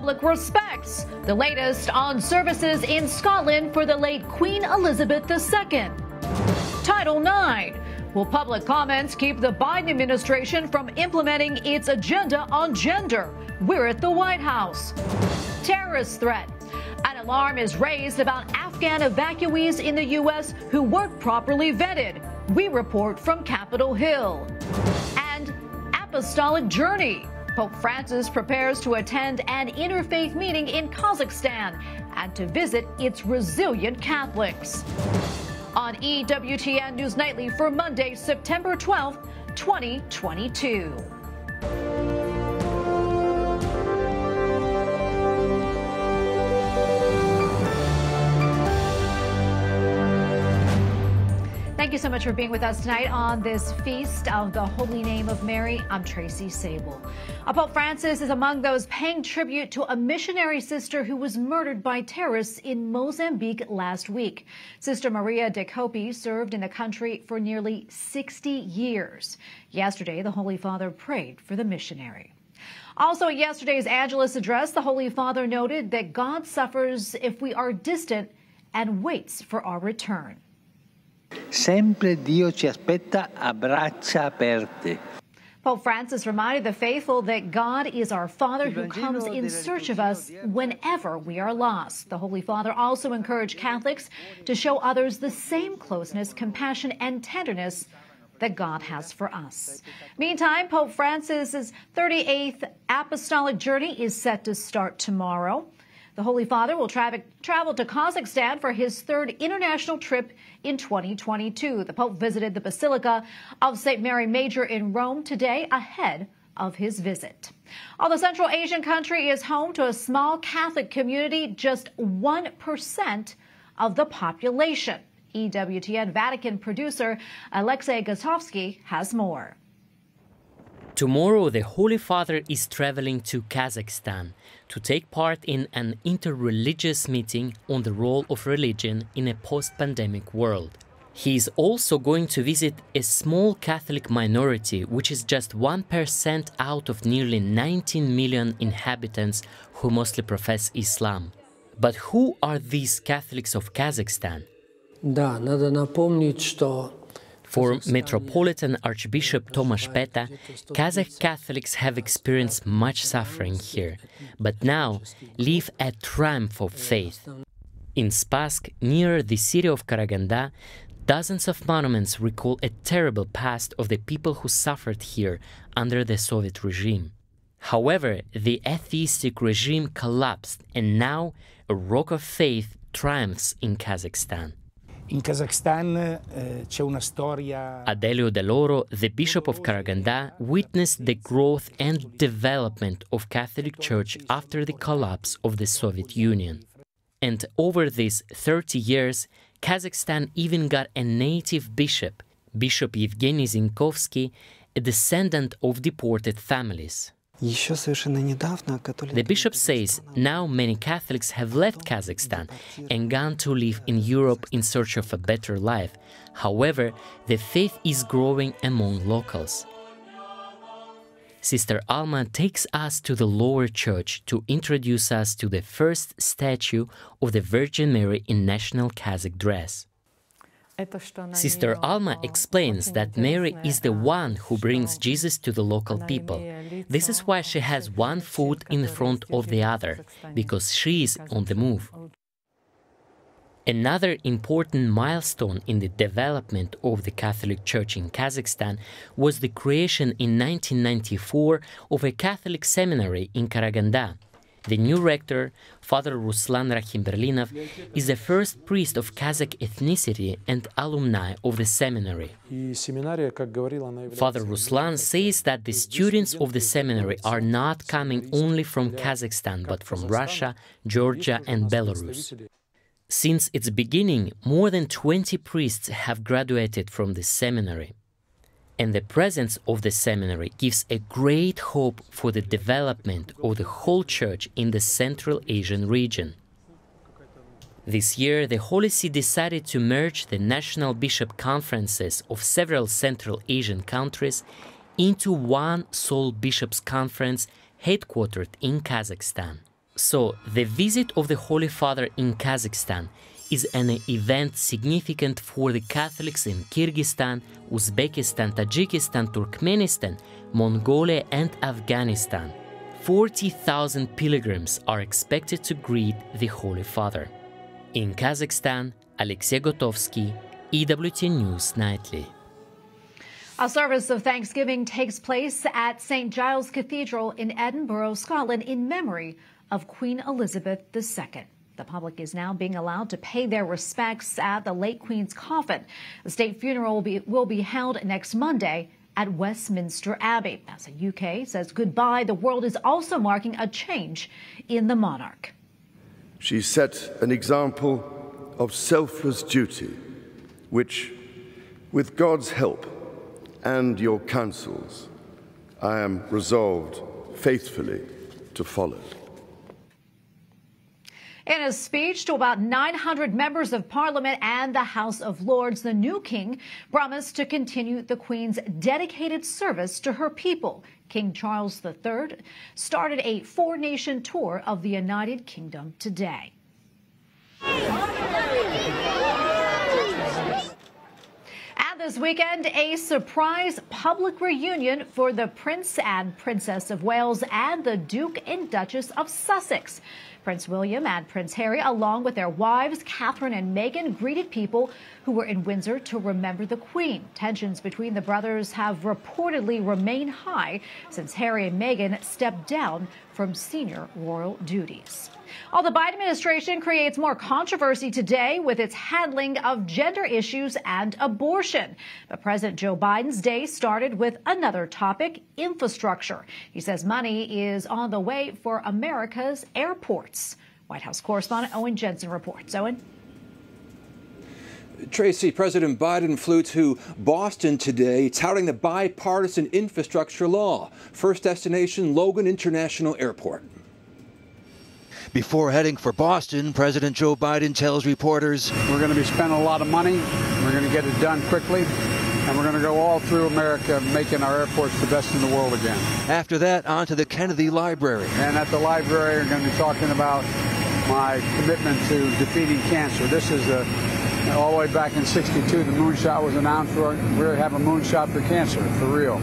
public respects. The latest on services in Scotland for the late Queen Elizabeth II. Title IX. Will public comments keep the Biden administration from implementing its agenda on gender? We're at the White House. Terrorist threat. An alarm is raised about Afghan evacuees in the U.S. who weren't properly vetted. We report from Capitol Hill. And apostolic journey. Pope Francis prepares to attend an interfaith meeting in Kazakhstan and to visit its resilient Catholics. On EWTN News Nightly for Monday, September 12th, 2022. Thank you so much for being with us tonight on this feast of the Holy Name of Mary. I'm Tracy Sabol. Pope Francis is among those paying tribute to a missionary sister who was murdered by terrorists in Mozambique last week. Sister Maria de Coppi served in the country for nearly 60 years. Yesterday, the Holy Father prayed for the missionary. Also, at yesterday's Angelus address, the Holy Father noted that God suffers if we are distant and waits for our return. Sempre Dio ci aspetta a braccia aperte. Pope Francis reminded the faithful that God is our Father who comes in search of us whenever we are lost. The Holy Father also encouraged Catholics to show others the same closeness, compassion, and tenderness that God has for us. Meantime, Pope Francis's 38th apostolic journey is set to start tomorrow. The Holy Father will tra travel to Kazakhstan for his third international trip in 2022. The Pope visited the Basilica of St. Mary Major in Rome today ahead of his visit. The Central Asian country is home to a small Catholic community, just 1% of the population. EWTN Vatican producer Alexey Gotovskiy has more. Tomorrow, the Holy Father is traveling to Kazakhstan to take part in an interreligious meeting on the role of religion in a post pandemic world. He is also going to visit a small Catholic minority, which is just 1% out of nearly 19 million inhabitants who mostly profess Islam. But who are these Catholics of Kazakhstan? Да, надо напомнить, что for Metropolitan Archbishop Tomasz Peta, Kazakh Catholics have experienced much suffering here, but now live a triumph of faith. In Spassk, near the city of Karaganda, dozens of monuments recall a terrible past of the people who suffered here under the Soviet regime. However, the atheistic regime collapsed, and now a rock of faith triumphs in Kazakhstan. Adelio Dell'Oro, the Bishop of Karaganda, witnessed the growth and development of Catholic Church after the collapse of the Soviet Union. And over these 30 years, Kazakhstan even got a native bishop, Bishop Evgeny Zinkovsky, a descendant of deported families. The bishop says now many Catholics have left Kazakhstan and gone to live in Europe in search of a better life. However, the faith is growing among locals. Sister Alma takes us to the lower church to introduce us to the first statue of the Virgin Mary in national Kazakh dress. Sister Alma explains that Mary is the one who brings Jesus to the local people. This is why she has one foot in front of the other, because she is on the move. Another important milestone in the development of the Catholic Church in Kazakhstan was the creation in 1994 of a Catholic seminary in Karaganda. The new rector, Father Ruslan Rahimberlinov, is the first priest of Kazakh ethnicity and alumni of the seminary. Father Ruslan says that the students of the seminary are not coming only from Kazakhstan but from Russia, Georgia, and Belarus. Since its beginning, more than 20 priests have graduated from the seminary and the presence of the seminary gives a great hope for the development of the whole church in the Central Asian region. This year, the Holy See decided to merge the national bishop conferences of several Central Asian countries into one sole bishops' conference headquartered in Kazakhstan. So, the visit of the Holy Father in Kazakhstan is an event significant for the Catholics in Kyrgyzstan, Uzbekistan, Tajikistan, Turkmenistan, Mongolia, and Afghanistan. 40,000 pilgrims are expected to greet the Holy Father. In Kazakhstan, Alexey Gotovskiy, EWTN News Nightly. A service of thanksgiving takes place at St. Giles Cathedral in Edinburgh, Scotland, in memory of Queen Elizabeth II. The public is now being allowed to pay their respects at the late Queen's coffin. The state funeral will be, will be held next Monday at Westminster Abbey. As the UK says goodbye, the world is also marking a change in the monarch. She set an example of selfless duty, which, with God's help and your counsels, I am resolved faithfully to follow. In a speech to about 900 members of parliament and the House of Lords, the new king promised to continue the Queen's dedicated service to her people. King Charles III started a four nation tour of the United Kingdom today. And this weekend, a surprise public reunion for the Prince and Princess of Wales and the Duke and Duchess of Sussex. Prince William and Prince Harry, along with their wives, Catherine and Meghan, greeted people who were in Windsor to remember the Queen. Tensions between the brothers have reportedly remained high since Harry and Meghan stepped down from senior royal duties. While the Biden administration creates more controversy today with its handling of gender issues and abortion. But President Joe Biden's day started with another topic, infrastructure. He says money is on the way for America's airports. White House correspondent Owen Jensen reports. Owen? Tracy, President Biden flew to Boston today touting the bipartisan infrastructure law. First destination, Logan International Airport. Before heading for Boston, President Joe Biden tells reporters We're going to be spending a lot of money. We're going to get it done quickly. And we're going to go all through America making our airports the best in the world again. After that, on to the Kennedy Library. And at the library, we're going to be talking about my commitment to defeating cancer. This is a all the way back in 62, the moonshot was announced. For, we're have a moonshot for cancer, for real.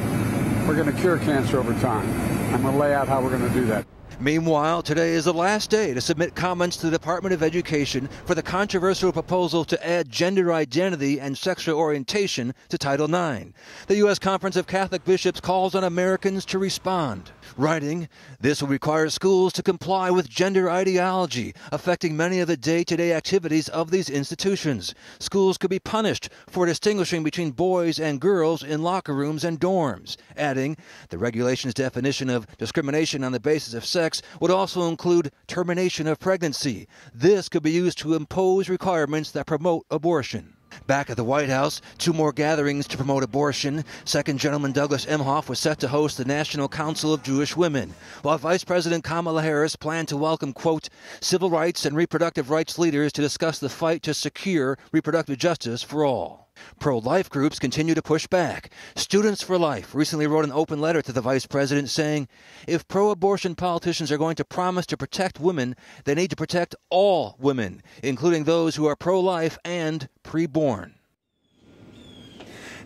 We're going to cure cancer over time. I'm going to lay out how we're going to do that. Meanwhile, today is the last day to submit comments to the Department of Education for the controversial proposal to add gender identity and sexual orientation to Title IX. The U.S. Conference of Catholic Bishops calls on Americans to respond. Writing, this will require schools to comply with gender ideology affecting many of the day to day activities of these institutions. Schools could be punished for distinguishing between boys and girls in locker rooms and dorms. Adding, the regulation's definition of discrimination on the basis of sex sex would also include termination of pregnancy. This could be used to impose requirements that promote abortion. Back at the White House, two more gatherings to promote abortion. Second Gentleman Douglas Emhoff was set to host the National Council of Jewish Women, while Vice President Kamala Harris planned to welcome, quote, civil rights and reproductive rights leaders to discuss the fight to secure reproductive justice for all. Pro life groups continue to push back. Students for Life recently wrote an open letter to the vice president saying if pro abortion politicians are going to promise to protect women, they need to protect all women, including those who are pro life and preborn.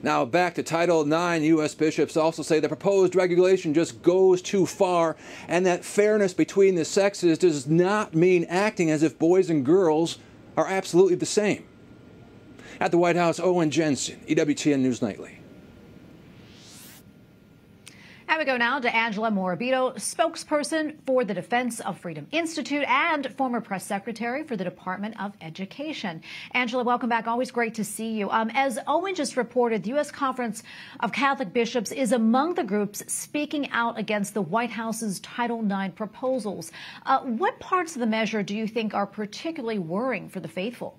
Now, back to Title IX, U.S. bishops also say the proposed regulation just goes too far and that fairness between the sexes does not mean acting as if boys and girls are absolutely the same. At the White House, Owen Jensen, EWTN News Nightly. And we go now to Angela Morabito, spokesperson for the Defense of Freedom Institute and former press secretary for the Department of Education. Angela, welcome back. Always great to see you. Um, as Owen just reported, the U.S. Conference of Catholic Bishops is among the groups speaking out against the White House's Title IX proposals. Uh, what parts of the measure do you think are particularly worrying for the faithful?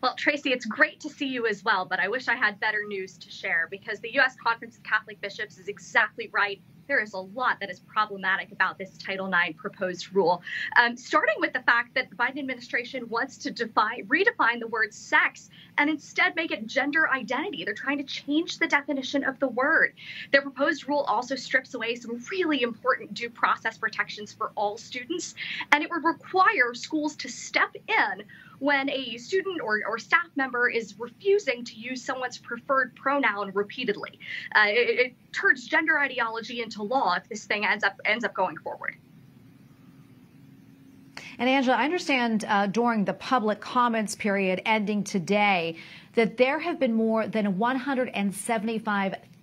Well, Tracy, it's great to see you as well, but I wish I had better news to share because the U.S. Conference of Catholic Bishops is exactly right there is a lot that is problematic about this Title IX proposed rule, um, starting with the fact that the Biden administration wants to define, redefine the word sex and instead make it gender identity. They're trying to change the definition of the word. Their proposed rule also strips away some really important due process protections for all students, and it would require schools to step in when a student or, or staff member is refusing to use someone's preferred pronoun repeatedly. Uh, it, it turns gender ideology into law if this thing ends up ends up going forward. And Angela, I understand uh, during the public comments period ending today that there have been more than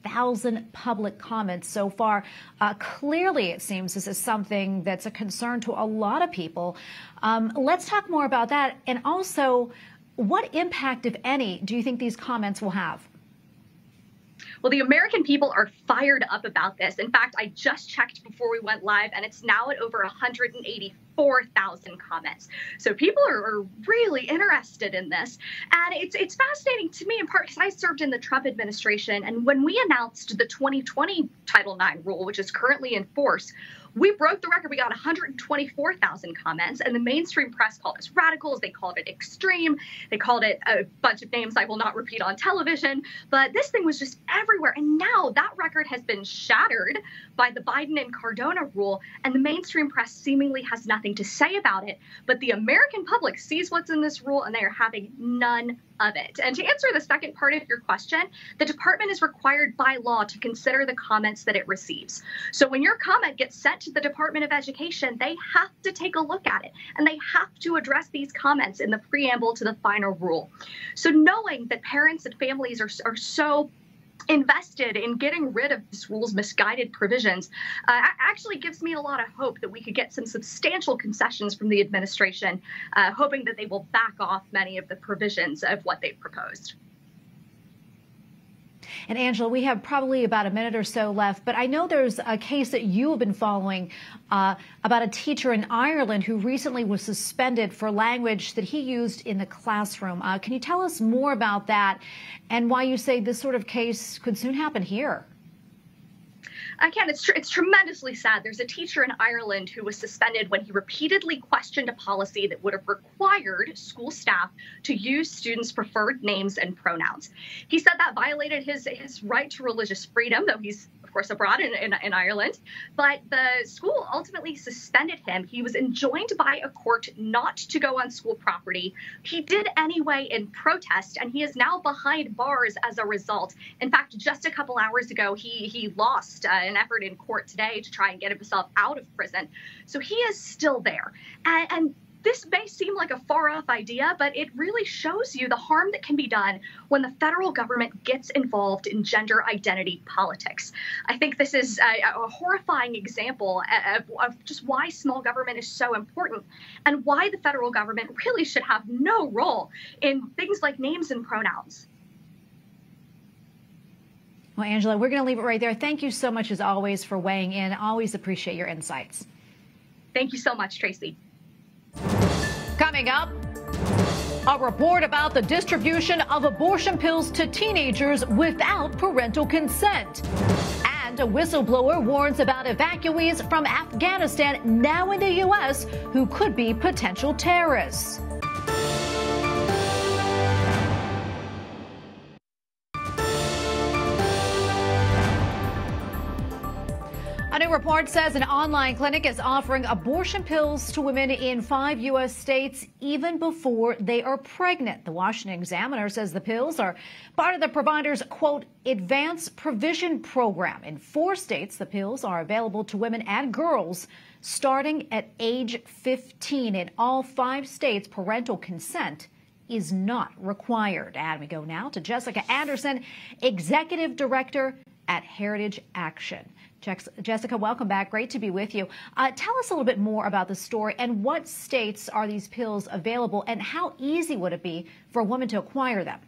175,000 public comments so far. Uh, clearly, it seems this is something that's a concern to a lot of people. Um, let's talk more about that. And also, what impact, if any, do you think these comments will have? Well, the American people are fired up about this. In fact, I just checked before we went live, and it's now at over 184,000 comments. So people are, are, really interested in this, and it's it's fascinating to me in part because I served in the Trump administration, and when we announced the 2020 Title IX rule, which is currently in force we broke the record. We got 124,000 comments, and the mainstream press called us radicals. They called it extreme. They called it a bunch of names I will not repeat on television. But this thing was just everywhere. And now that record has been shattered by the Biden and Cardona rule, and the mainstream press seemingly has nothing to say about it. But the American public sees what's in this rule, and they are having none of it. And to answer the second part of your question, the department is required by law to consider the comments that it receives. So when your comment gets sent to the Department of Education, they have to take a look at it and they have to address these comments in the preamble to the final rule. So knowing that parents and families are, are so invested in getting rid of this rule's misguided provisions uh, actually gives me a lot of hope that we could get some substantial concessions from the administration, uh, hoping that they will back off many of the provisions of what they've proposed. And Angela, we have probably about a minute or so left, but I know there's a case that you have been following uh, about a teacher in Ireland who recently was suspended for language that he used in the classroom. Uh, can you tell us more about that and why you say this sort of case could soon happen here? Again, it's, tr- it's tremendously sad. There's a teacher in Ireland who was suspended when he repeatedly questioned a policy that would have required school staff to use students' preferred names and pronouns. He said that violated his, his right to religious freedom, though he's course, abroad in, in, in, Ireland. But the school ultimately suspended him. He was enjoined by a court not to go on school property. He did anyway in protest, and he is now behind bars as a result. In fact, just a couple hours ago, he he lost uh, an effort in court today to try and get himself out of prison. So he is still there, and, and this may seem like a far off idea, but it really shows you the harm that can be done when the federal government gets involved in gender identity politics. I think this is a, a horrifying example of, of just why small government is so important and why the federal government really should have no role in things like names and pronouns. Well, Angela, we're going to leave it right there. Thank you so much, as always, for weighing in. Always appreciate your insights. Thank you so much, Tracy. Coming up, a report about the distribution of abortion pills to teenagers without parental consent. And a whistleblower warns about evacuees from Afghanistan now in the U.S. who could be potential terrorists. Report says an online clinic is offering abortion pills to women in five U.S. states even before they are pregnant. The Washington Examiner says the pills are part of the provider's, quote, advance provision program. In four states, the pills are available to women and girls starting at age 15. In all five states, parental consent is not required. And we go now to Jessica Anderson, Executive Director at Heritage Action. Jessica, welcome back. Great to be with you. Uh, tell us a little bit more about the story and what states are these pills available and how easy would it be for a woman to acquire them?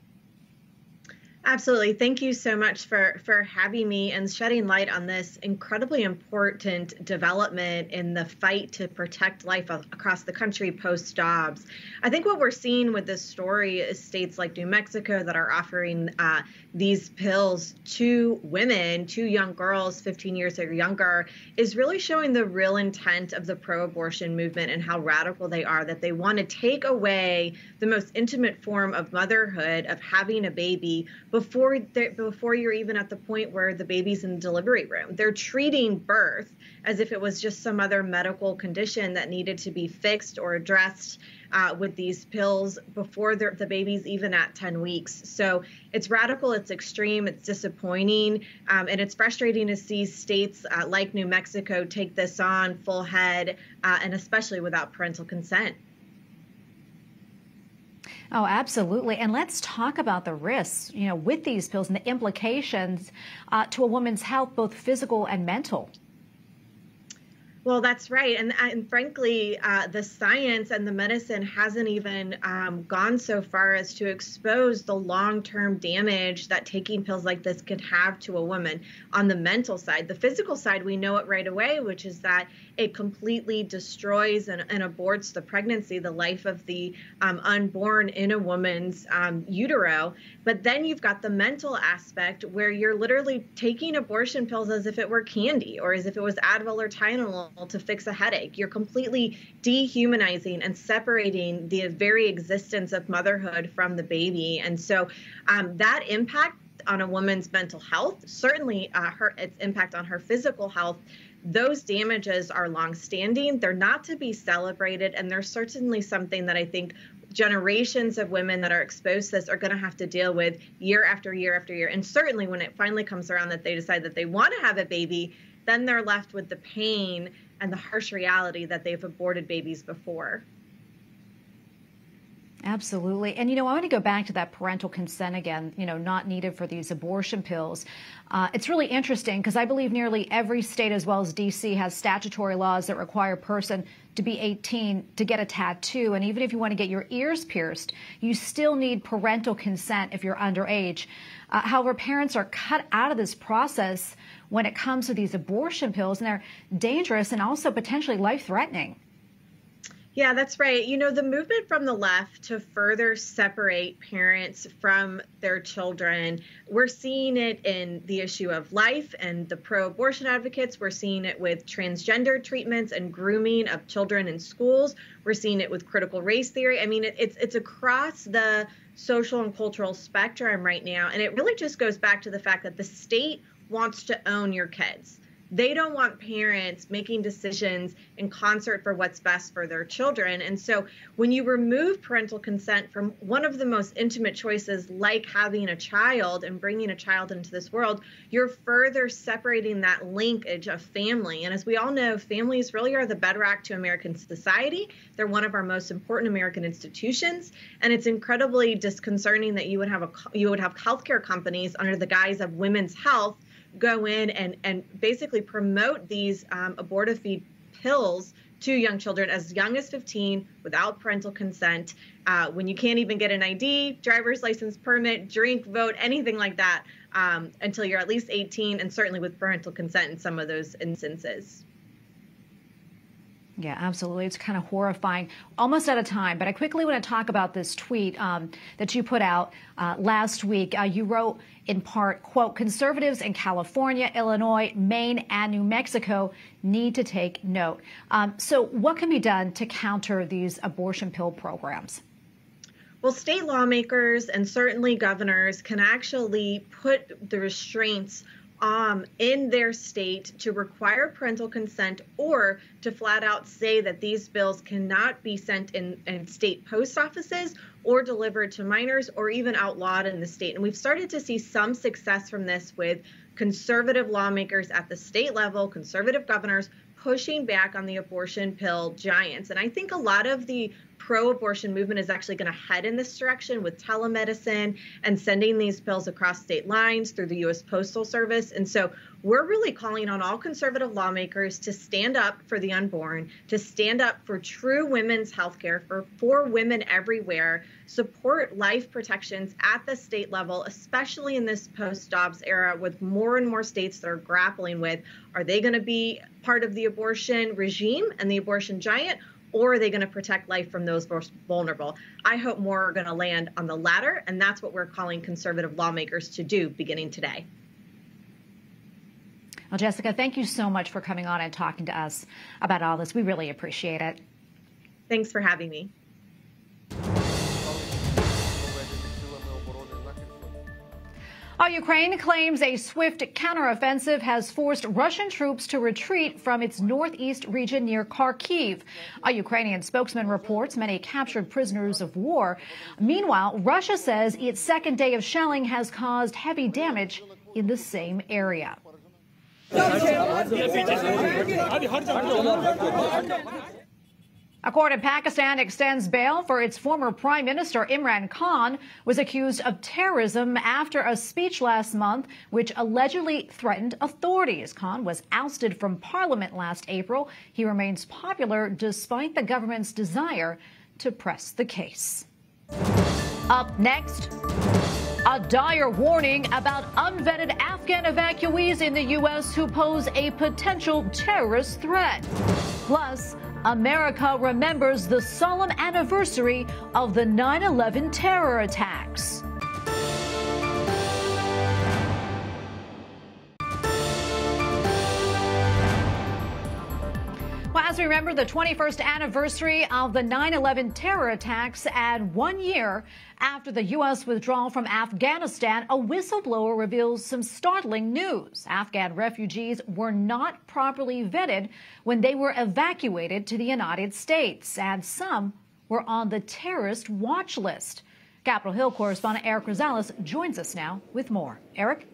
Absolutely. Thank you so much for for having me and shedding light on this incredibly important development in the fight to protect life across the country post Dobbs. I think what we're seeing with this story is states like New Mexico that are offering uh, these pills to women, to young girls, 15 years or younger, is really showing the real intent of the pro-abortion movement and how radical they are. That they want to take away the most intimate form of motherhood, of having a baby before before you're even at the point where the baby's in the delivery room. They're treating birth as if it was just some other medical condition that needed to be fixed or addressed uh, with these pills before the baby's even at 10 weeks. So it's radical, it's extreme, it's disappointing, um, and it's frustrating to see states uh, like New Mexico take this on full head, uh, and especially without parental consent. Oh, absolutely. And let's talk about the risks, you know, with these pills and the implications uh, to a woman's health, both physical and mental. Well, that's right. And, and frankly, uh, the science and the medicine hasn't even um, gone so far as to expose the long term damage that taking pills like this can have to a woman on the mental side. The physical side, we know it right away, which is that it completely destroys and, and aborts the pregnancy, the life of the um, unborn in a woman's um, utero. But then you've got the mental aspect where you're literally taking abortion pills as if it were candy or as if it was Advil or Tylenol to fix a headache. You're completely dehumanizing and separating the very existence of motherhood from the baby. And so um, that impact on a woman's mental health, certainly uh, her its impact on her physical health those damages are longstanding. They're not to be celebrated, and they're certainly something that I think generations of women that are exposed to this are going to have to deal with year after year after year. And certainly when it finally comes around that they decide that they want to have a baby, then they're left with the pain and the harsh reality that they've aborted babies before. Absolutely. And, you know, I want to go back to that parental consent again, you know, not needed for these abortion pills. Uh, it's really interesting because I believe nearly every state, as well as D.C., has statutory laws that require a person to be 18 to get a tattoo. And even if you want to get your ears pierced, you still need parental consent if you're underage. Uh, however, parents are cut out of this process when it comes to these abortion pills, and they're dangerous and also potentially life threatening. Yeah, that's right. You know, the movement from the left to further separate parents from their children, we're seeing it in the issue of life and the pro abortion advocates. We're seeing it with transgender treatments and grooming of children in schools. We're seeing it with critical race theory. I mean, it, it's, it's across the social and cultural spectrum right now. And it really just goes back to the fact that the state wants to own your kids they don't want parents making decisions in concert for what's best for their children. And so when you remove parental consent from one of the most intimate choices, like having a child and bringing a child into this world, you're further separating that linkage of family. And as we all know, families really are the bedrock to American society. They're one of our most important American institutions. And it's incredibly disconcerting that you would have a you would have healthcare companies under the guise of women's health go in and, and basically promote these um, abortifeed pills to young children as young as 15 without parental consent uh, when you can't even get an id driver's license permit drink vote anything like that um, until you're at least 18 and certainly with parental consent in some of those instances yeah, absolutely. It's kind of horrifying. Almost out of time, but I quickly want to talk about this tweet um, that you put out uh, last week. Uh, you wrote in part, quote, conservatives in California, Illinois, Maine, and New Mexico need to take note. Um, so, what can be done to counter these abortion pill programs? Well, state lawmakers and certainly governors can actually put the restraints um, in their state to require parental consent or to flat out say that these bills cannot be sent in, in state post offices or delivered to minors or even outlawed in the state. And we've started to see some success from this with conservative lawmakers at the state level, conservative governors pushing back on the abortion pill giants. And I think a lot of the pro abortion movement is actually going to head in this direction with telemedicine and sending these pills across state lines through the U.S. Postal Service. And so we're really calling on all conservative lawmakers to stand up for the unborn, to stand up for true women's health care for, for women everywhere, support life protections at the state level, especially in this post Dobbs era with more and more states that are grappling with are they going to be part of the abortion regime and the abortion giant? Or are they going to protect life from those most vulnerable? I hope more are going to land on the latter, and that's what we're calling conservative lawmakers to do beginning today. Well, Jessica, thank you so much for coming on and talking to us about all this. We really appreciate it. Thanks for having me. Ukraine claims a swift counteroffensive has forced Russian troops to retreat from its northeast region near Kharkiv. A Ukrainian spokesman reports many captured prisoners of war. Meanwhile, Russia says its second day of shelling has caused heavy damage in the same area. A court in Pakistan extends bail for its former Prime Minister Imran Khan was accused of terrorism after a speech last month which allegedly threatened authorities. Khan was ousted from parliament last April. He remains popular despite the government's desire to press the case. Up next, a dire warning about unvetted Afghan evacuees in the U.S. who pose a potential terrorist threat. Plus, America remembers the solemn anniversary of the 9 11 terror attacks. As we remember the 21st anniversary of the 9 11 terror attacks, and one year after the U.S. withdrawal from Afghanistan, a whistleblower reveals some startling news. Afghan refugees were not properly vetted when they were evacuated to the United States, and some were on the terrorist watch list. Capitol Hill correspondent Eric Rosales joins us now with more. Eric?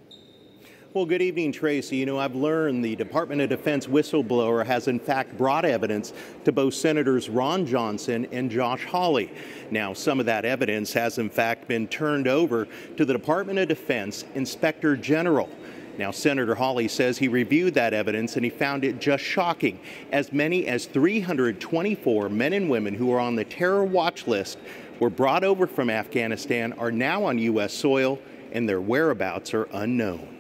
Well, good evening, Tracy. You know, I've learned the Department of Defense whistleblower has in fact brought evidence to both Senators Ron Johnson and Josh Hawley. Now, some of that evidence has in fact been turned over to the Department of Defense Inspector General. Now, Senator Hawley says he reviewed that evidence and he found it just shocking. As many as 324 men and women who are on the terror watch list were brought over from Afghanistan are now on U.S. soil and their whereabouts are unknown.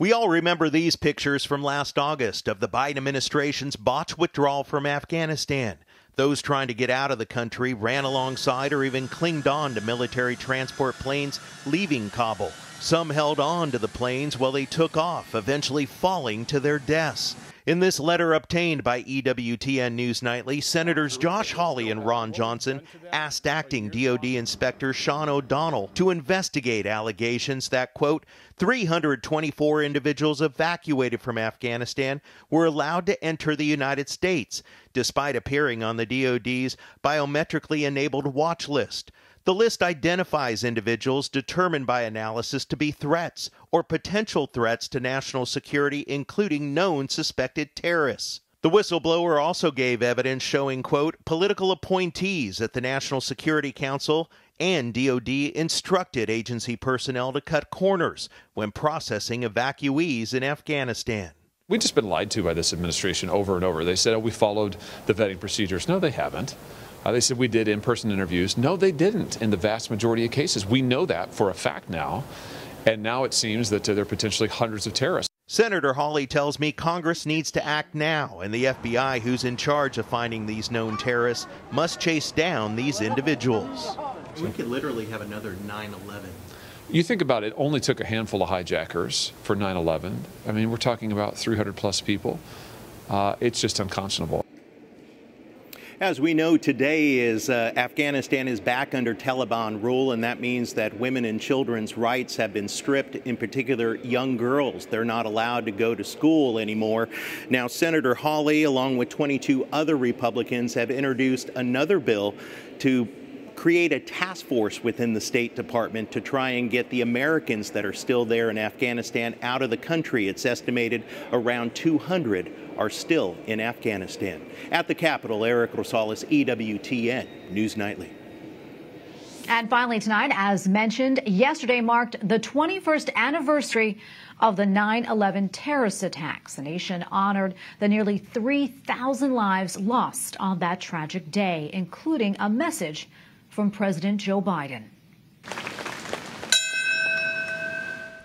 We all remember these pictures from last August of the Biden administration's botched withdrawal from Afghanistan. Those trying to get out of the country ran alongside or even clinged on to military transport planes leaving Kabul. Some held on to the planes while they took off, eventually falling to their deaths. In this letter obtained by EWTN News Nightly, Senators Josh Hawley and Ron Johnson asked acting DoD Inspector Sean O'Donnell to investigate allegations that, quote, 324 individuals evacuated from Afghanistan were allowed to enter the United States, despite appearing on the DoD's biometrically enabled watch list. The list identifies individuals determined by analysis to be threats or potential threats to national security, including known suspected terrorists. The whistleblower also gave evidence showing, quote, political appointees at the National Security Council and DoD instructed agency personnel to cut corners when processing evacuees in Afghanistan. We've just been lied to by this administration over and over. They said, oh, we followed the vetting procedures. No, they haven't. Uh, they said we did in person interviews. No, they didn't in the vast majority of cases. We know that for a fact now. And now it seems that uh, there are potentially hundreds of terrorists. Senator Hawley tells me Congress needs to act now, and the FBI, who's in charge of finding these known terrorists, must chase down these individuals. We could literally have another 9 11. You think about it, it only took a handful of hijackers for 9 11. I mean, we're talking about 300 plus people. Uh, it's just unconscionable. As we know, today is uh, Afghanistan is back under Taliban rule, and that means that women and children's rights have been stripped, in particular young girls. They're not allowed to go to school anymore. Now, Senator Hawley, along with 22 other Republicans, have introduced another bill to create a task force within the State Department to try and get the Americans that are still there in Afghanistan out of the country. It's estimated around 200 are still in Afghanistan. At the Capitol, Eric Rosales, EWTN, News Nightly. And finally, tonight, as mentioned, yesterday marked the 21st anniversary of the 9 11 terrorist attacks. The nation honored the nearly 3,000 lives lost on that tragic day, including a message from President Joe Biden.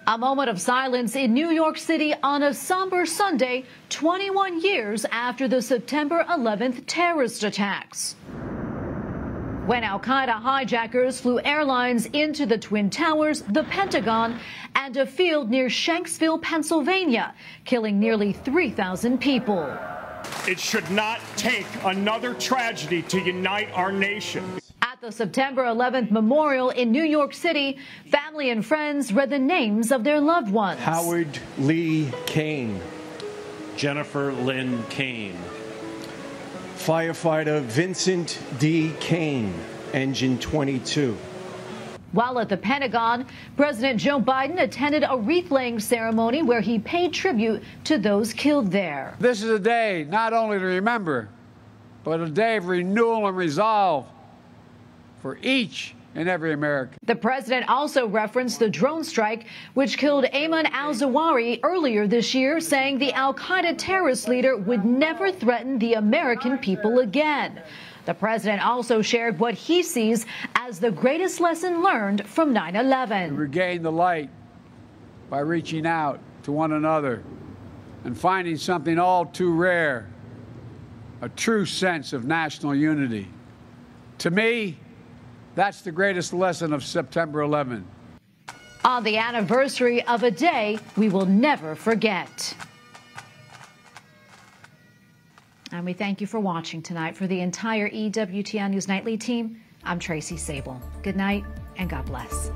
A moment of silence in New York City on a somber Sunday, 21 years after the September 11th terrorist attacks when Al Qaeda hijackers flew airlines into the Twin Towers, the Pentagon, and a field near Shanksville, Pennsylvania, killing nearly 3,000 people. It should not take another tragedy to unite our nation. At the September 11th memorial in New York City, family and friends read the names of their loved ones Howard Lee Kane, Jennifer Lynn Kane. Firefighter Vincent D. Kane, Engine 22. While at the Pentagon, President Joe Biden attended a wreath laying ceremony where he paid tribute to those killed there. This is a day not only to remember, but a day of renewal and resolve for each and every American. The president also referenced the drone strike, which killed Ayman al Zawahiri earlier this year, saying the al Qaeda terrorist leader would never threaten the American people again. The president also shared what he sees as the greatest lesson learned from 9 11. Regain the light by reaching out to one another and finding something all too rare a true sense of national unity. To me, that's the greatest lesson of September 11. On the anniversary of a day we will never forget. And we thank you for watching tonight. For the entire EWTN News Nightly team, I'm Tracy Sabol. Good night and God bless.